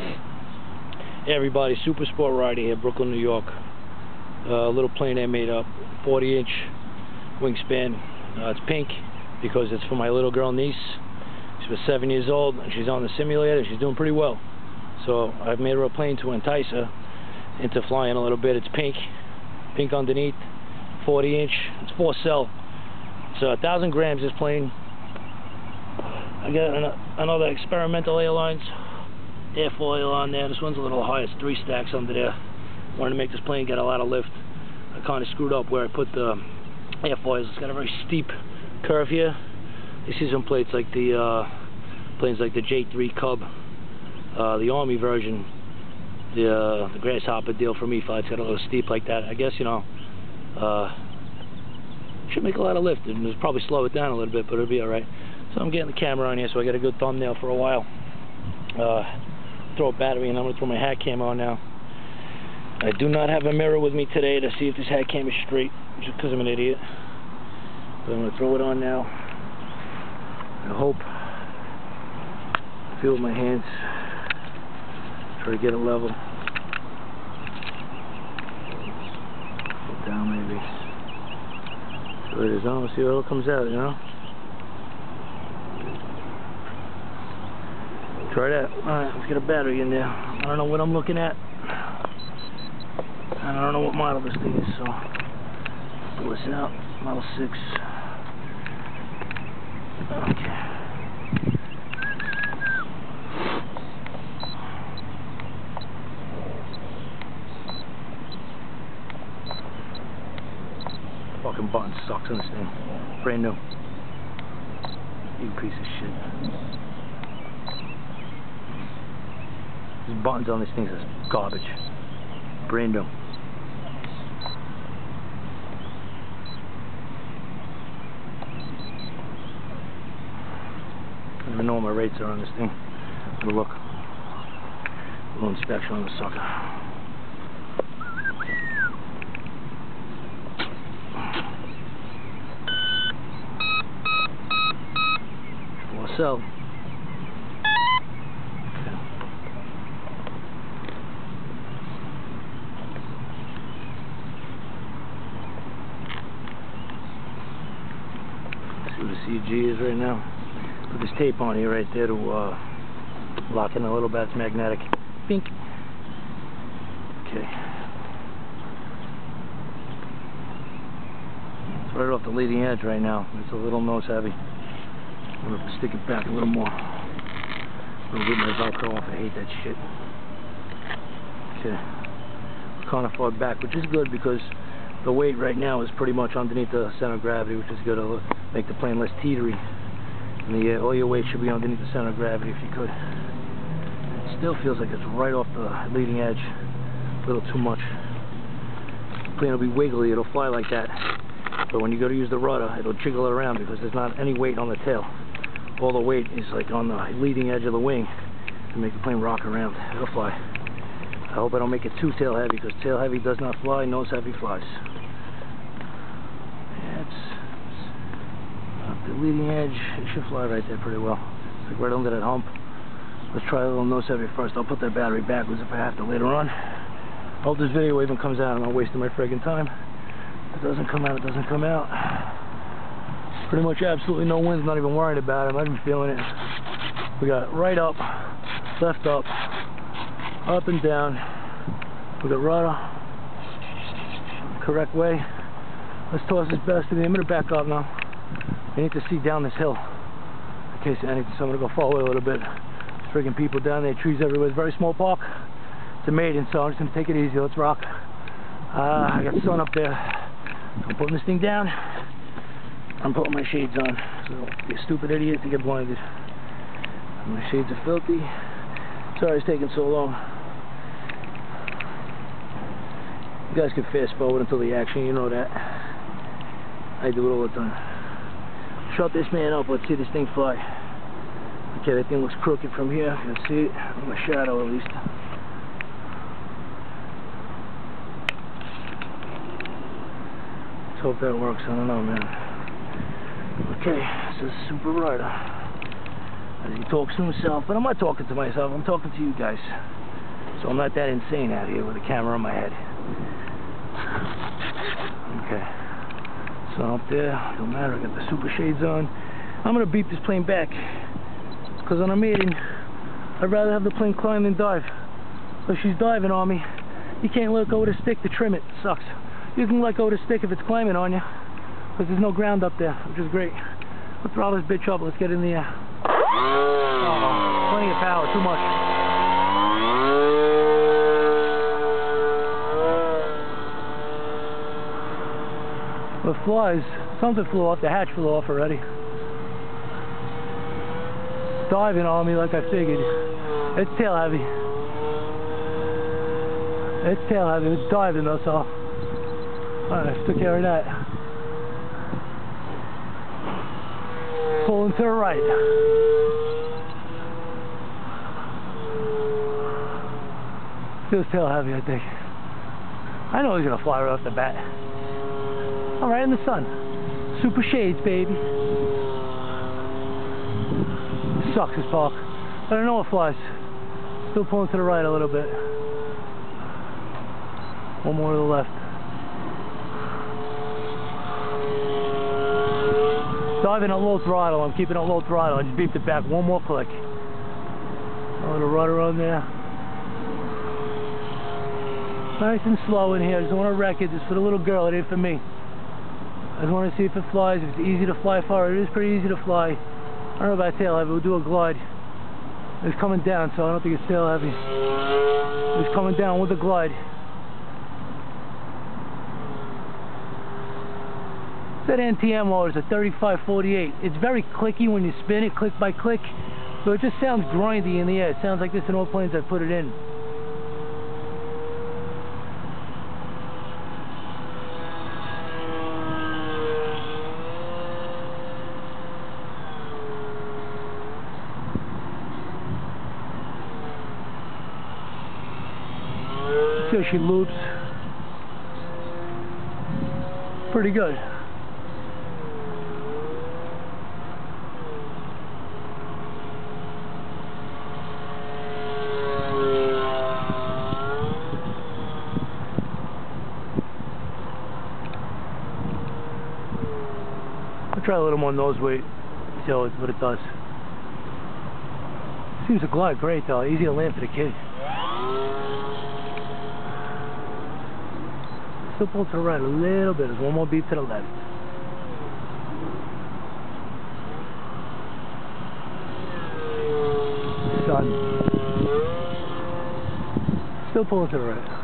Hey everybody, Super Sport Ryder here, Brooklyn, New York. Uh, little plane I made up, 40 inch wingspan. Uh, it's pink because it's for my little girl niece. She's seven years old and she's on the simulator. She's doing pretty well. So I've made her a plane to entice her into flying a little bit. It's pink, pink underneath, 40 inch. It's four cell. It's a thousand grams this plane. I got an, another experimental airlines airfoil on there. This one's a little high. It's three stacks under there. Wanted to make this plane get a lot of lift. I kind of screwed up where I put the airfoils. It's got a very steep curve here. You see some plates like the uh, planes like the J3 Cub, uh, the Army version, the uh, the Grasshopper deal from E-flite. It's got a little steep like that. I guess you know uh, should make a lot of lift and it'll probably slow it down a little bit, but it'll be all right. So I'm getting the camera on here so I got a good thumbnail for a while. Uh, throw a battery and I'm going to throw my hat cam on now. I do not have a mirror with me today to see if this hat cam is straight, just because I'm an idiot. But I'm going to throw it on now. I hope. Feel with my hands. Try to get it level. Put down maybe. So it is. We'll see what it comes out, you know? Try that. Alright, let's get a battery in there. I don't know what I'm looking at. I don't know what model this thing is, so this out. Model 6. Okay. Fucking button sucks on this thing. Brand new. You piece of shit. Buttons on these things is garbage. Brand new. I don't know what my rates are on this thing. But look. A little inspection on the sucker. For what the CG is right now. Put this tape on here right there to uh, lock in a little bit. It's magnetic. Pink. Okay. It's right off the leading edge right now. It's a little nose heavy. I'm going to stick it back a little more. I'm going to get my Velcro off. I hate that shit. Okay. Kind of far back, which is good because the weight right now is pretty much underneath the center of gravity, which is going to make the plane less teetery. And the, uh, all your weight should be underneath the center of gravity if you could. It still feels like it's right off the leading edge, a little too much. The plane will be wiggly, it'll fly like that. But when you go to use the rudder, it'll jiggle it around because there's not any weight on the tail. All the weight is like on the leading edge of the wing to make the plane rock around. It'll fly. I hope I don't make it too tail heavy because tail heavy does not fly, nose heavy flies. It's the leading edge. It should fly right there pretty well. It's like right under that hump. Let's try a little nose heavy first. I'll put that battery backwards if I have to later on. Hope this video even comes out. I'm not wasting my friggin' time. If it doesn't come out, it doesn't come out. Pretty much absolutely no wind. Not even worried about it. I'm not even feeling it. We got right up, left up, up and down. with got rudder, correct way. Let's toss this bastard in. I'm gonna back up now. I need to see down this hill in case anything. So I'm gonna go forward a little bit. There's friggin' people down there, trees everywhere. It's a very small park. It's a maiden, so I'm just gonna take it easy. Let's rock. Uh, I got sun up there. I'm putting this thing down. I'm putting my shades on. So be a stupid idiot to get blinded. My shades are filthy. Sorry it's taking so long. You guys can fast forward until the action, you know that. I do it all the time. Shut this man up, let's see this thing fly. Okay, that thing looks crooked from here. You can see it in the shadow at least. Let's hope that works. I don't know, man. Okay, this is Super Ryder. He talks to himself, but I'm not talking to myself, I'm talking to you guys. So I'm not that insane out here with a camera on my head. Okay. So up there, don't matter, I got the super shades on. I'm gonna beep this plane back. Cause on a meeting, I'd rather have the plane climb than dive. So she's diving on me. You can't let go of the stick to trim it. Sucks. You can let go of the stick if it's climbing on you. Because there's no ground up there, which is great. Let's throttle this bitch up. Let's get in the air. Plenty of power. Too much. The flies, something flew off, the hatch flew off already. Diving on me like I figured. It's tail heavy. It's tail heavy, it's diving though, so. Alright, took care of that. Pulling to the right. Feels tail heavy, I think. I know he's gonna fly right off the bat. All right in the sun. Super shades, baby. Sucks this park. I don't know what flies. Still pulling to the right a little bit. One more to the left. Diving at low throttle. I'm keeping it low throttle. I just beeped it back one more click. A little rudder on there. Nice and slow in here. I just want to wreck it. Just for the little girl. It ain't for me. I just want to see if it flies, if it's easy to fly far. It is pretty easy to fly. I don't know about tail heavy, we'll do a glide. It's coming down, so I don't think it's tail heavy. It's coming down with a glide. That NTM motor is a 3548. It's very clicky when you spin it, click by click. So it just sounds grindy in the air. It sounds like this in all planes I put it in. She loops. Pretty good. I'll try a little more nose weight, see what it does. Seems to glide great though, easy to land for the kid. Still pull to the right a little bit. There's one more beep to the left. Sun. Still pulling to the right.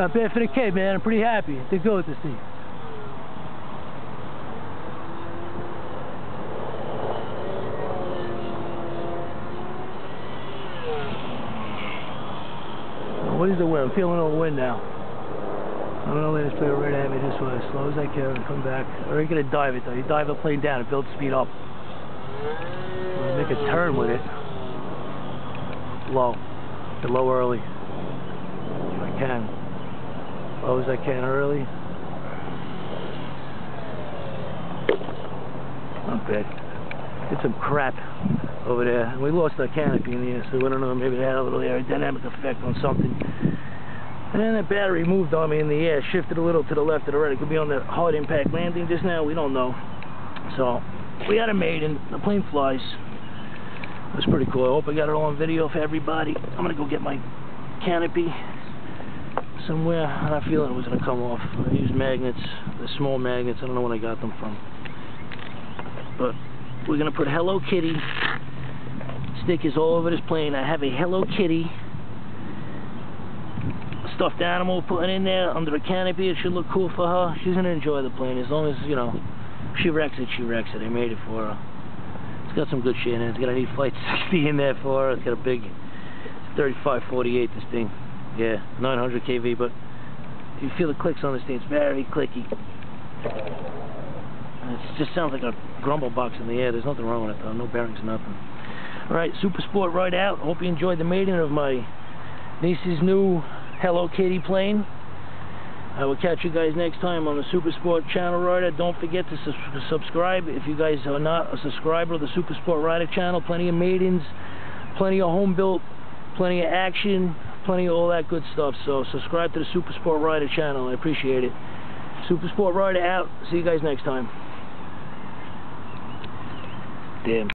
Not bad for the kid, man. I'm pretty happy to go with this thing. What is the wind? I'm feeling a little wind now. I'm gonna let this plane right at me this way, as slow as I can, and come back. Or I ain't gonna dive it though. You dive the plane down, it builds speed up. Make a turn with it. Low. Get low early. If I can. As I can early. Not bad. Did some crap over there. We lost our canopy in the air, so we don't know, maybe they had a little aerodynamic effect on something. And then the battery moved on me in the air, shifted a little to the left or the right. It could be on the hard impact landing just now, we don't know. So, we got it made and the plane flies. That's pretty cool. I hope I got it all on video for everybody. I'm gonna go get my canopy somewhere. I'm not feeling it was gonna come off. I used magnets, the small magnets. I don't know where I got them from. But we're gonna put Hello Kitty stickers all over this plane. I have a Hello Kitty stuffed animal putting in there under the canopy. It should look cool for her. She's gonna enjoy the plane as long as you know she wrecks it. She wrecks it. I made it for her. It's got some good shit in it. It's got a E Flight 60 in there for her. It's got a big 3548. This thing, yeah, 900 kV, but You feel the clicks on this thing. It's very clicky. It just sounds like a grumble box in the air. There's nothing wrong with it though. No bearings, nothing. All right, Super Sport Ride Out. Hope you enjoyed the mating of my niece's new Hello Kitty plane. I will catch you guys next time on the Super Sport Channel Ryder. Don't forget to sus subscribe if you guys are not a subscriber of the Super Sport Ryder channel. Plenty of maidens, plenty of home built, plenty of action, plenty of all that good stuff. So subscribe to the Super Sport Ryder channel. I appreciate it. Super Sport Ryder out. See you guys next time. Damn.